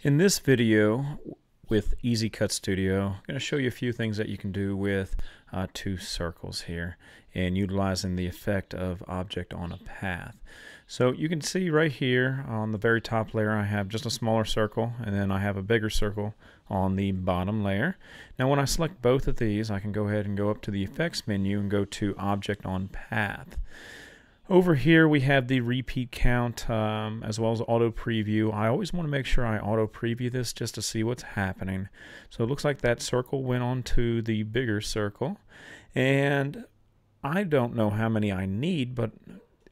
In this video with Easy Cut Studio, I'm going to show you a few things that you can do with uh, two circles here and utilizing the effect of object on a path. So you can see right here on the very top layer I have just a smaller circle and then I have a bigger circle on the bottom layer. Now when I select both of these I can go ahead and go up to the effects menu and go to object on path. Over here we have the repeat count um, as well as auto preview. I always want to make sure I auto preview this just to see what's happening. So it looks like that circle went on to the bigger circle and I don't know how many I need but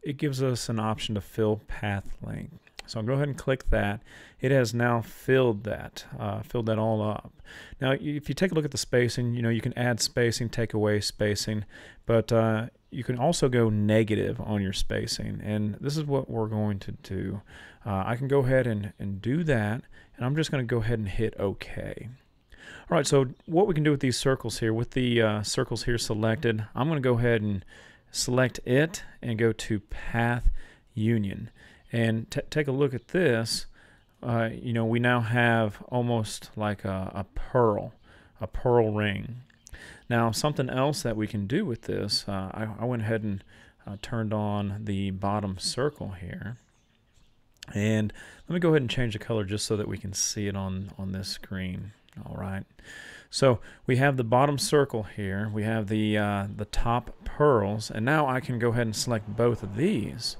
it gives us an option to fill path length. So I'll go ahead and click that. It has now filled that, uh, filled that all up. Now, if you take a look at the spacing, you know, you can add spacing, take away spacing, but uh, you can also go negative on your spacing. And this is what we're going to do. Uh, I can go ahead and, and do that, and I'm just going to go ahead and hit OK. All right, so what we can do with these circles here, with the uh, circles here selected, I'm going to go ahead and select it and go to Path Union. And take a look at this. Uh, you know, we now have almost like a, a, pearl, a pearl ring. Now, something else that we can do with this, uh, I, I, went ahead and uh, turned on the bottom circle here. And let me go ahead and change the color just so that we can see it on, on this screen. All right. So we have the bottom circle here. We have the, uh, the top pearls. And now I can go ahead and select both of these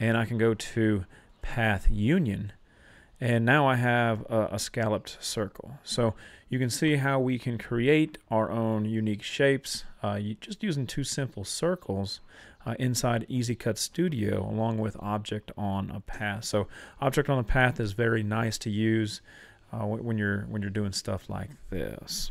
and I can go to path union and now I have a, a, scalloped circle. So you can see how we can create our own unique shapes uh, just using two simple circles uh, inside Easy Cut Studio along with object on a path. So object on a path is very nice to use uh, when you're when you're doing stuff like this.